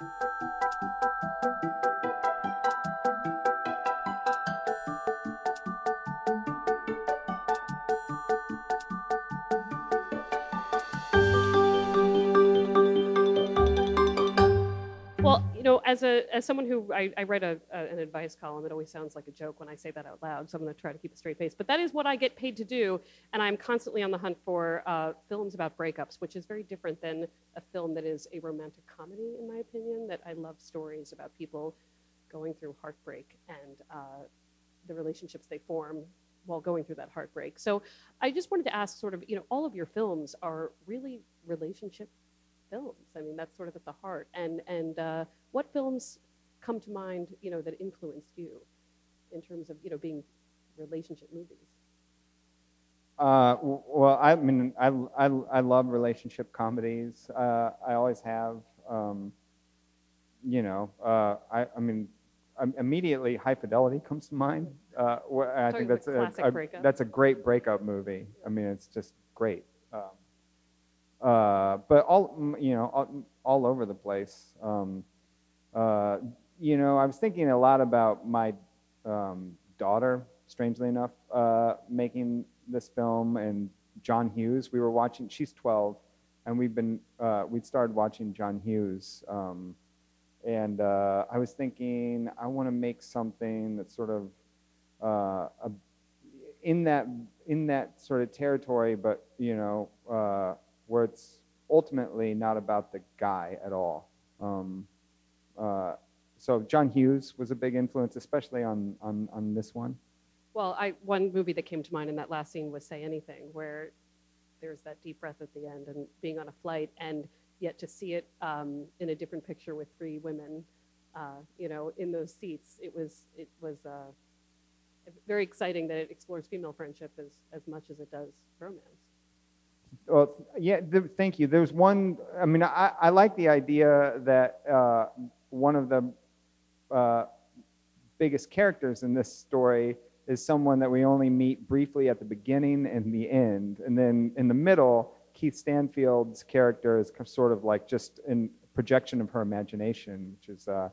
Thank you. As a as someone who I, I write a, a, an advice column, it always sounds like a joke when I say that out loud. So I'm going to try to keep a straight face. But that is what I get paid to do, and I'm constantly on the hunt for uh, films about breakups, which is very different than a film that is a romantic comedy, in my opinion. That I love stories about people going through heartbreak and uh, the relationships they form while going through that heartbreak. So I just wanted to ask, sort of, you know, all of your films are really relationship films. I mean, that's sort of at the heart. And and uh, what films come to mind, you know, that influenced you in terms of you know being relationship movies? Uh, well, I mean, I, I, I love relationship comedies. Uh, I always have. Um, you know, uh, I, I mean, immediately High Fidelity comes to mind. Uh, I think that's a, a- that's a great breakup movie. I mean, it's just great. Um, uh, but all you know, all, all over the place. Um, uh, you know, I was thinking a lot about my um, daughter. Strangely enough, uh, making this film and John Hughes. We were watching. She's 12, and we've been uh, we'd started watching John Hughes. Um, and uh, I was thinking I want to make something that's sort of a, in that in that sort of territory, but you know, where it's ultimately not about the guy at all. Um, uh, so John Hughes was a big influence, especially on on, on this one. Well, I, one movie that came to mind in that last scene was Say Anything, where there's that deep breath at the end and being on a flight, and yet to see it um, in a different picture with three women, uh, you know, in those seats, it was it was uh, very exciting that it explores female friendship as as much as it does romance. Well, yeah, th- thank you. There's one, I mean, I, I like the idea that uh, one of the uh, biggest characters in this story is someone that we only meet briefly at the beginning and the end. And then in the middle, Keith Stanfield's character is sort of like just in projection of her imagination, which is, uh,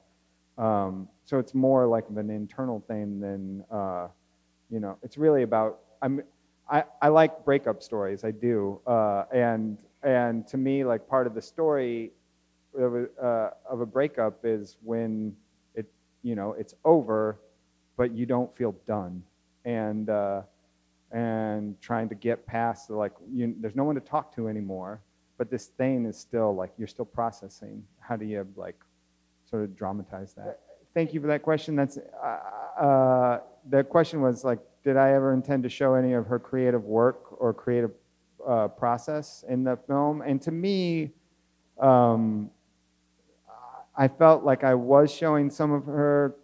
um, so it's more like an internal thing than, uh, you know, it's really about, I'm, I, I like breakup stories, I do. Uh, and, and to me, like part of the story of a, uh, of a breakup is when it, you know, it's over, but you don't feel done. And, uh, and trying to get past the, like, you, there's no one to talk to anymore, but this thing is still like, you're still processing. How do you like sort of dramatize that? Thank you for that question. That's, uh, uh, the question was like, did I ever intend to show any of her creative work or creative uh, process in the film? And to me, um, I felt like I was showing some of her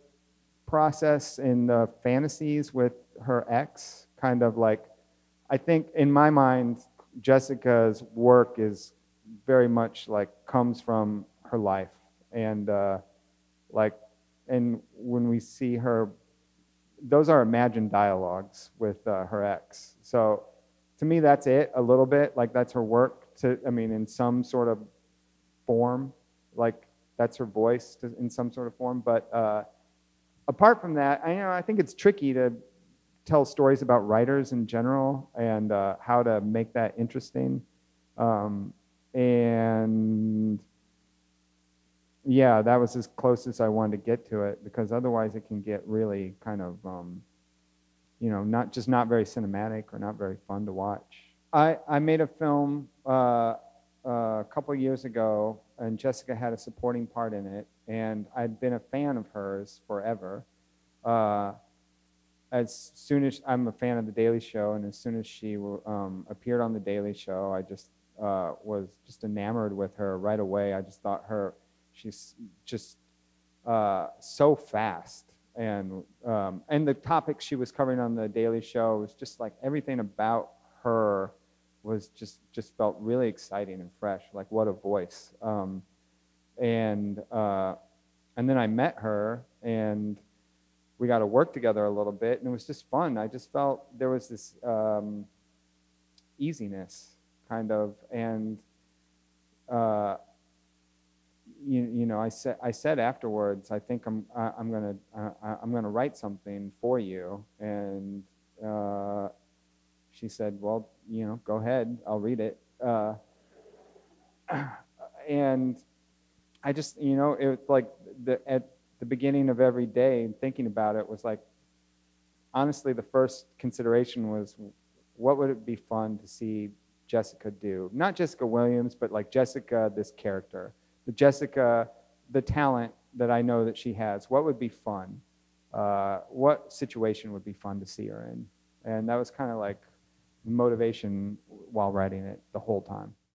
process in the fantasies with her ex, kind of like, I think in my mind, Jessica's work is very much like comes from her life. And uh, like, and when we see her, those are imagined dialogues with uh, her ex. So to me, that's it a little bit. Like, that's her work to, I mean, in some sort of form. Like, that's her voice to, in some sort of form. But uh, apart from that, I you know I think it's tricky to tell stories about writers in general and uh, how to make that interesting. Um, and yeah, that was as close as I wanted to get to it because otherwise it can get really kind of, um, you know, not just not very cinematic or not very fun to watch. I, I made a film uh, a couple years ago, and Jessica had a supporting part in it, and I'd been a fan of hers forever. Uh, as soon as I'm a fan of The Daily Show, and as soon as she um, appeared on The Daily Show, I just uh, was just enamored with her right away. I just thought her, she's just uh, so fast, and um, and the topics she was covering on The Daily Show was just like everything about her was just just felt really exciting and fresh. Like what a voice. Um, and uh, and then I met her and we got to work together a little bit, and it was just fun. I just felt there was this um, easiness, kind of, and uh, you, you know, I said, I said afterwards, I think I'm, I- I'm gonna, uh, I'm gonna write something for you. And uh, she said, well, you know, go ahead, I'll read it. Uh, and I just, you know, it like the, at the beginning of every day, thinking about it was like, honestly, the first consideration was, what would it be fun to see Jessica do? Not Jessica Williams, but like Jessica, this character, Jessica, the talent that I know that she has. What would be fun? Uh, what situation would be fun to see her in? And that was kind of like motivation while writing it the whole time.